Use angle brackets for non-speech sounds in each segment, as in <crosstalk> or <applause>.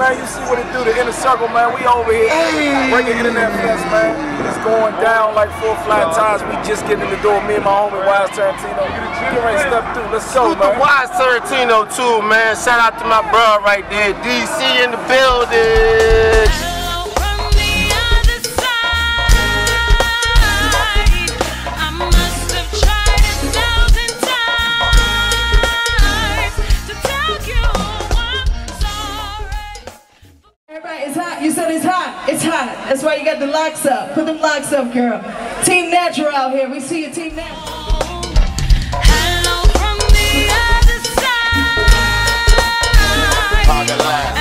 man, you see what it do. The inner circle, man. We over here bringing internet fest, man. It's going down like four flat tires. We just getting in the door. Me and my homie Wise Tarantino. Get ready step through. Let's go, Salute the man. Wise Tarantino too, man. Shout out to my bro right there, DC in the building. Why you got the locks up. Put them locks up, girl. Team Natural out here. We see you, Team Natural. Hello from the other side.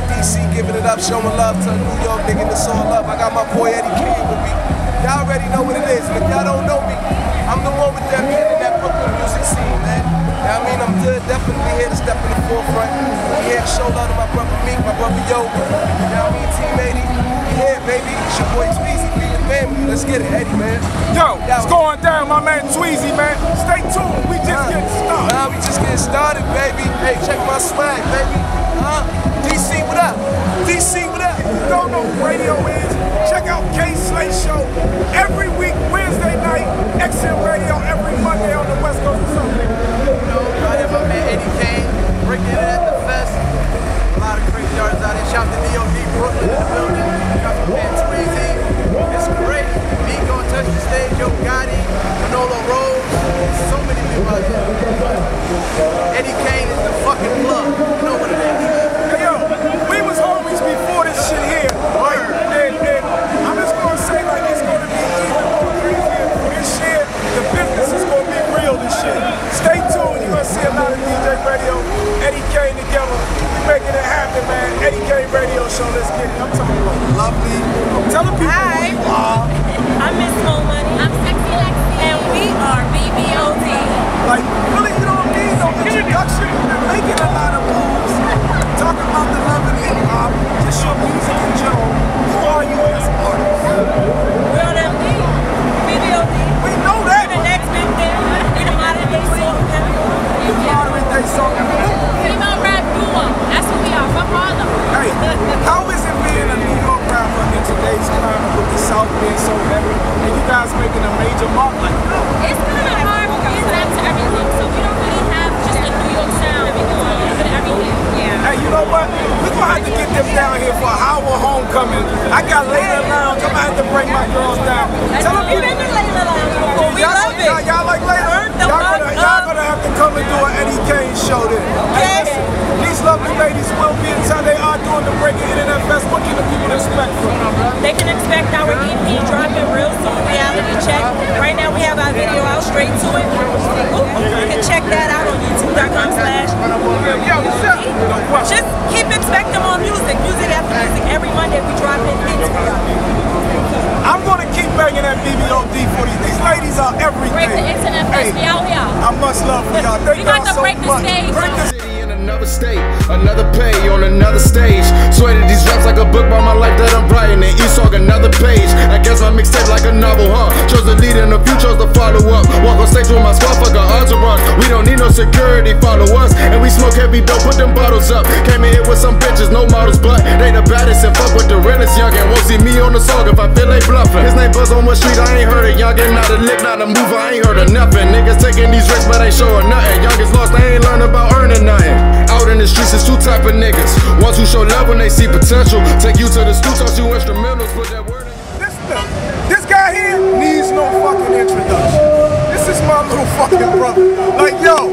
DC giving it up, showing love to a New York, nigga. This all love. I got my boy Eddie King with me. Y'all already know what it is. And if y'all don't know me, I'm the one with that pin in that Brooklyn music scene, man. I mean? I'm good. Definitely here to step in the forefront. We here to show love to my brother Meek, my brother Yo. You know what I mean? Team 80. We here, baby. It's your boy Tweezy, be the family. Let's get it, Eddie, man. Yo, it's going down, my man Tweezy, man. Stay tuned. We just getting started. Nah, we just getting started, baby. Hey, check my swag, baby. Huh? DC, what up? DC, what up? If you don't know who radio is, check out K Slate Show every week, Wednesday night, XM Radio every Monday on the West Coast or something. You know, right here, my man Eddie Kayne, breaking it at the fest. A lot of crazy artists out there. Shout out to DOD Brooklyn in the building. Got my man Tweezy. It's great. Gonna touch the stage. Yo Gotti, Manolo Rose. So many people out there. Eddie Kayne is the fucking plug. You know what it is, Radio, Eddie Kayne together. We making it happen, man. Eddie Kayne Radio Show, let's get it. I'm talking about Lovely. Tell the people modern day song. Female rap duo. That's who we are. From Harlem. Hey, how is it being a New York rapper in today's climate with the South being so heavy and you guys making a major mark like that? It's kind of hard to adapt to everything. So we don't really have just a New York sound. We do a little bit of everything. Yeah. Hey, you know what? We're gonna have to get them down here for our homecoming. I got Layla Lounge. I'm gonna have to bring my girls down. Tell them We've been Layla Lounge before. We y'all, love it. Y'all, y'all like Layla? Burn the Y'all gonna, fuck y'all up. gonna have to come and do an Eddie Kayne show then. Hey, listen, these lovely ladies will be in town. They are doing the Breaking Internet Fest. What can the people expect from them? They can expect our EP dropping real soon, reality check. Right now we have our video out straight to it. Oh, you can check that out on youtube.com slash Yo, shut No question. Just keep expecting more music. Music after music. Every Monday we drop y'all. I'm gonna keep banging that BBOD for these. These ladies are everything. Break the internet Hey, first. We out here. I must love for y'all. Thank y'all so break the much. stage, Break the City in another state, another pay on another stage. Sweated these raps like a book by my life that I'm writing. And each song another page. I guess my mixtape like a novel, huh? Chose to lead and a few chose to follow up. Walk on stage with my squad, fuck a entourage. We don't need no security, follow us. And smoke heavy dope, put them bottles up. Came in here with some bitches, no models, but they the baddest and fuck with the realest young and Won't see me on the song if I feel like bluffing. His name Buzz on my street, I ain't heard a youngin'. Not a lick, not a move, I ain't heard of nothing. Niggas taking these risks, but ain't showing nothing. Youngest lost, they ain't learn about earning nothing. Out in the streets, it's two type of niggas. Ones who show love when they see potential. Take you to the studio, toss you instrumentals, put that word in. This, this guy here needs no fucking introduction. This is my little fucking brother. Like, yo,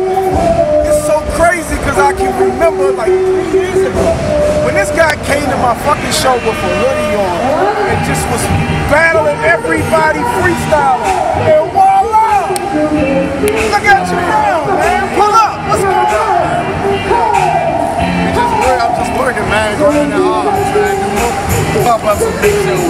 crazy because I can remember like three years ago when this guy came to my fucking show with a hoodie on and just was battling everybody freestyling. And voila! Look at you now, man. Pull up. What's going on? I'm just working, man. Going in the office, man. Pop up some big shows.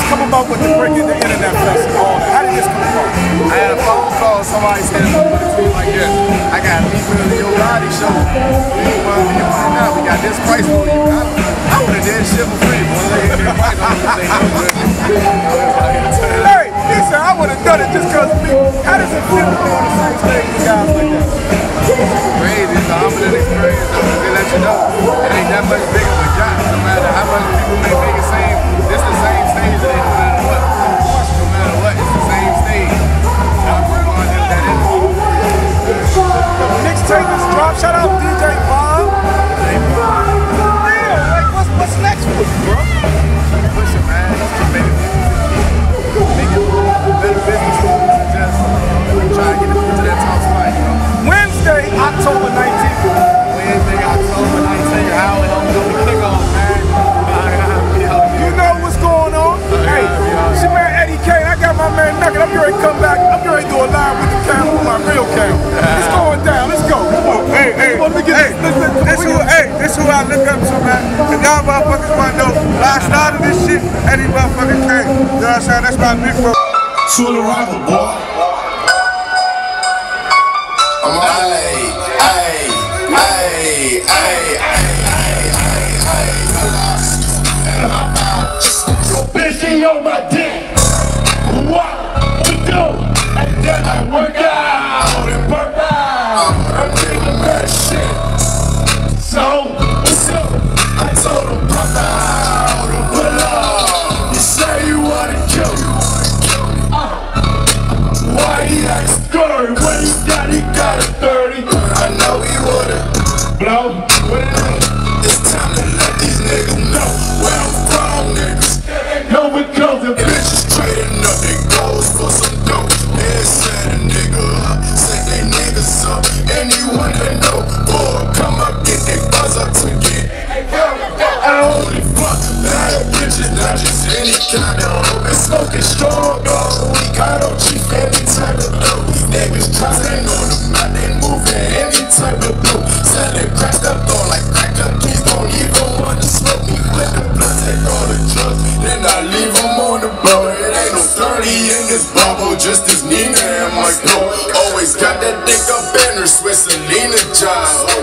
This come about with the breaking the internet fest and all that? How did this come about? I had a phone call, somebody said something to me like this. I got me for the Yo Gotti show. You want me now? We got this price for you. I, I would have did shit for free, boy. They ain't even price. I'm gonna say no good. Hey, he said I would have done it just because of me. How does it feel to be on the same stage with guys like that? Crazy, it's a humbling experience. though. They let you know it ain't that much bigger with Jock. No matter how much people may make it seem, Sula Rival, boy. I'm on ay, ay, ay, ay, Yo, bitch, she on my dick. What to do? And then I work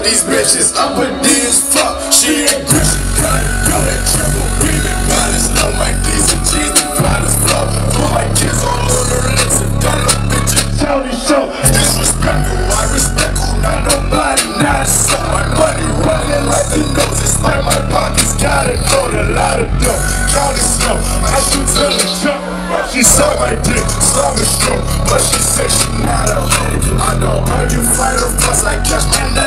these bitches up with D as fuck. She ain't Christian, got it, got that triple breathing balance. No my D's and G's and products flow. Put my kids on her lips and done a bitch and Tony show. Disrespectful, I respect who, not nobody, not so. My money running like the nose. It's like my pockets got it, hold a lot of dough. Count it slow, I shoot till the jump. She saw my dick, saw me stroke, but she said she not a hoe. I don't argue, fight or fuss, I catch my nothing.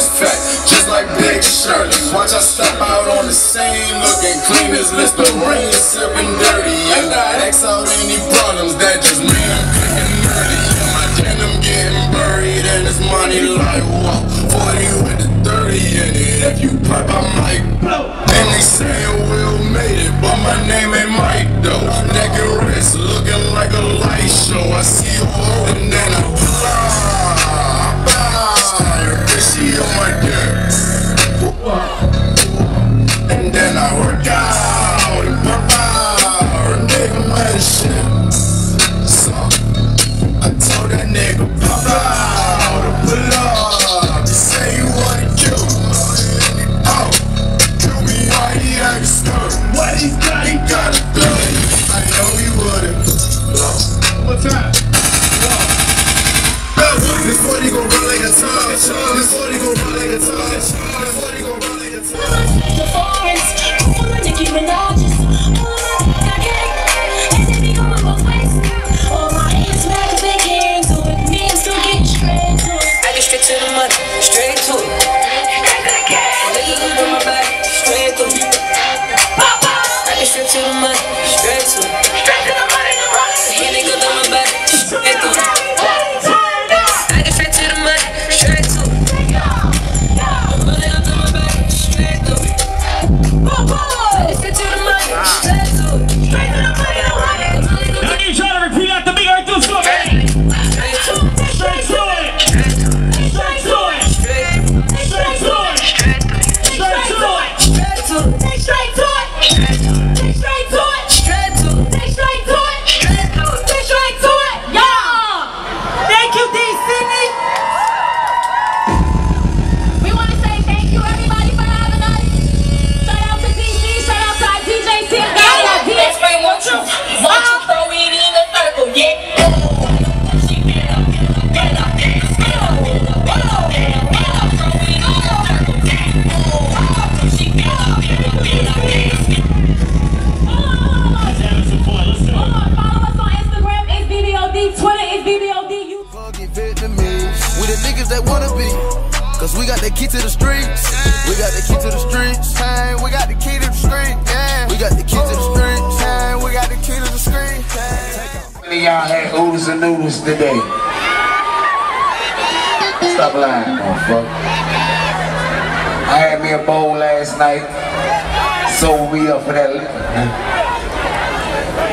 this pack. Just like Big Shirley, watch I step out on the scene, looking clean as Mr. Rain, sipping dirty. And I X out any problems that just mean I'm clean dirty. My denim getting buried, and this money like wow. 40 with the 30 in it, if you pop I might blow. And they say Will made it, but my name ain't Mike though. Neck and wrist looking like a light show. I see you holding, then I This 40 gon' run like a tongue. This 40 gon' run like a tongue. This 40 gon' run like a tongue. I get straight to the money, straight that wanna be. Cause we got the key to the streets. We got the key to the streets. Hey, we got the key to the street. Yeah. We got the key to the streets. Hey, we got the key to the street. Hey. many of y'all had oodles and noodles today? Stop lying, motherfucker. I had me a bowl last night. Sold me up for that liquor.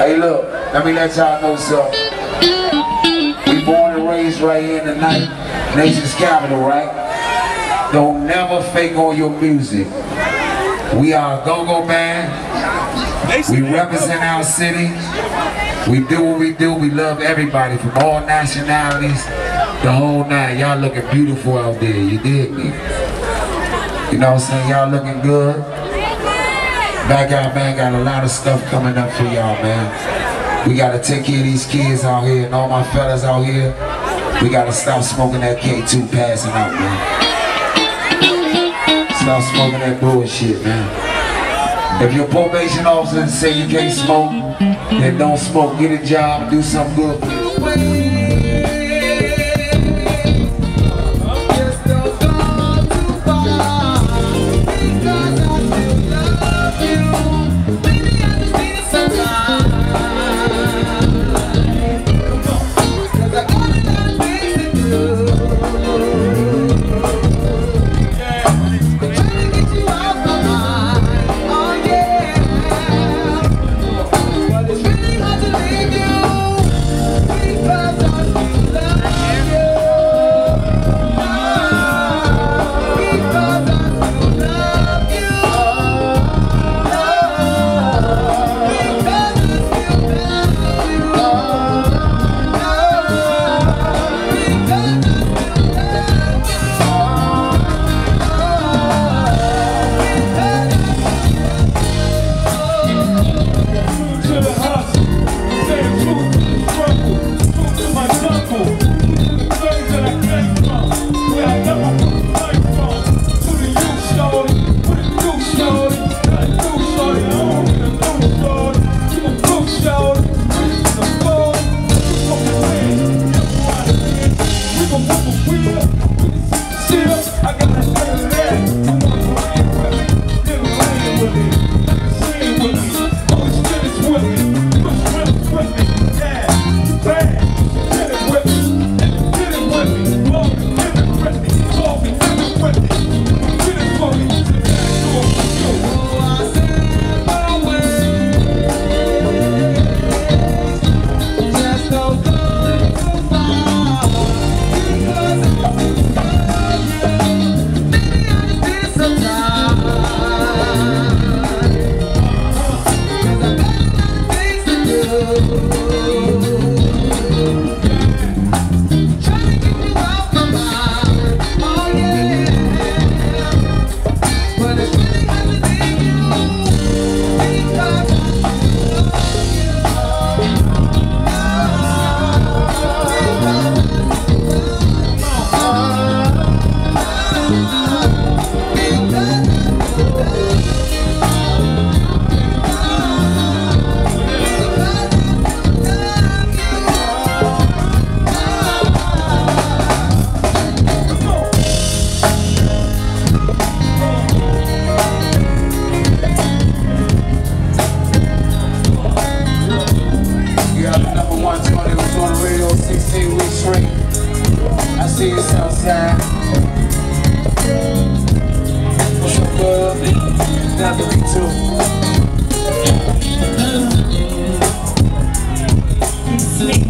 Hey, look, let me let y'all know something. We born and raised right here in the night, nation's capital, right? Don't never fake on your music. We are a go-go band. We represent our city. We do what we do. We love everybody from all nationalities, the whole nine. Y'all looking beautiful out there. You dig me? You know what I'm saying? Y'all looking good. Back out, man. Got a lot of stuff coming up for y'all, man. We gotta take care of these kids out here and all my fellas out here. We gotta stop smoking that K2 passing out, man. Stop smoking that bullshit, man. If your probation officer say you can't smoke, then don't smoke. Get a job, do something good Southside. What's up, girl? Not the me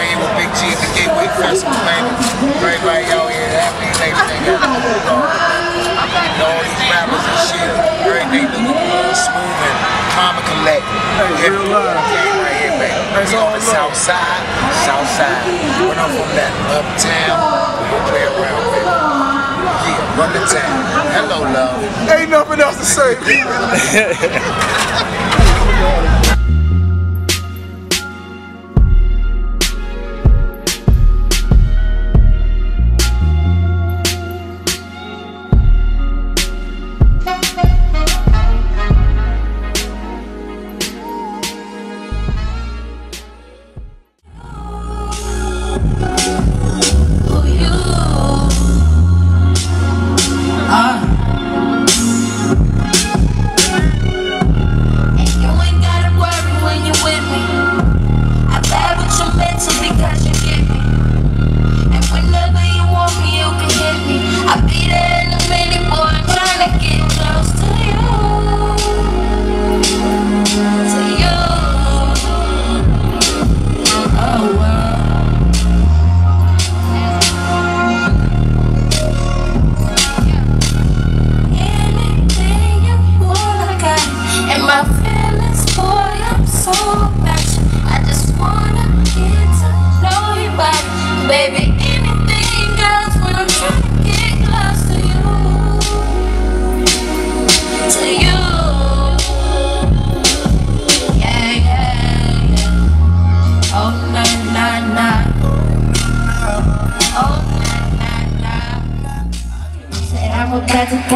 right here with Big G at the Gateway Festival, baby. Everybody out here happy and everything. All these rappers and shit, everything looking smooth and comic collect. Hey, real love. Right here, baby. That's all the South Side, South Side. When I'm from that uptown, we don't play around, baby. Yeah, run the town. Hello, love. Ain't nothing else to say. <laughs>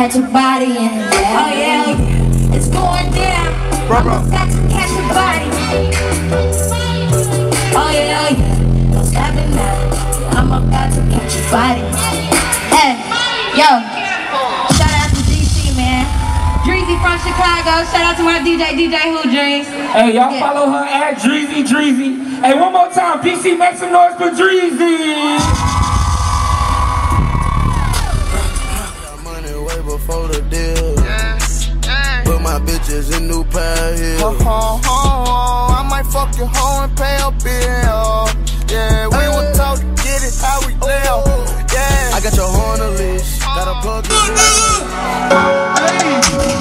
catch a body in it. Oh yeah, yeah. it's going down. I'm about to catch a body. Oh yeah, oh yeah, don't stop it now. I'm about to catch a body. Hey, yo, shout out to DC man. Dreezy from Chicago. Shout out to my DJ, DJ Who Dreams. Hey, y'all Yeah. follow her at Dreezy Dreezy. Hey, one more time, PC, make some noise for Dreezy. Bitches in new pair. Oh, oh, oh, I might fuck your hoe and pay a bill. Yeah, we were taught to get it how we oh, live. Oh. Yeah. I got your horn a leash, got a plug Yeah.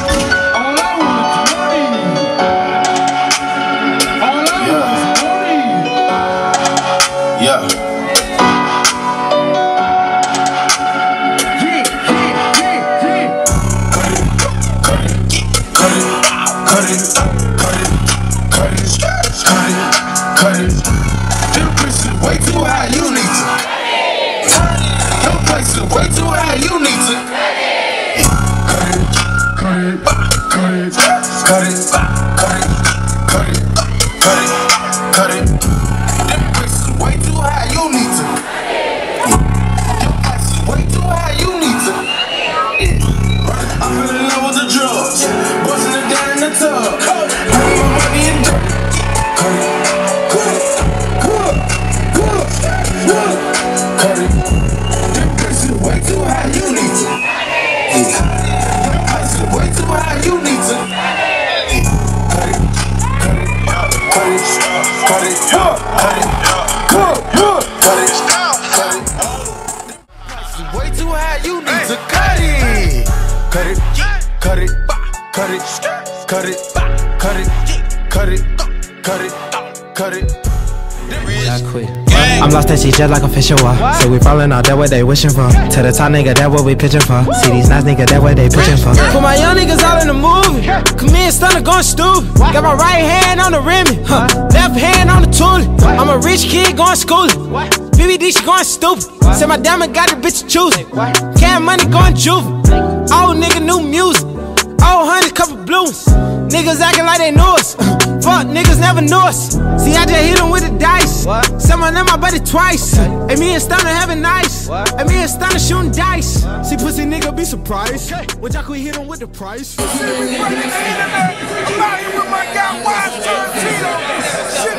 I quit. I'm lost at sea just like a fish in water. Say we falling out, that what they wishing for. To the top nigga, that what we pitching for. See these nice niggas, that what they pitching for. Put my young niggas all in the movie. Come in, stunner going stupid. Got my right hand on the rim, huh? left hand on the toilet. I'm a rich kid going schooling. BBD, she going stupid. Said my diamond got the bitch choosing. Cash money going juvie. Old nigga, new music. Old honey, couple blues. Niggas acting like they knew us. Fuck, niggas never knew us. See, I just hit them with the dice. What? Someone in my buddy twice. And me and Stunner having nice. What? And me and Stunner shooting dice. What? See, pussy nigga be surprised. Okay. y'all could hit him with the price. I'm out here with my guy, Wise Tarantino. Shit.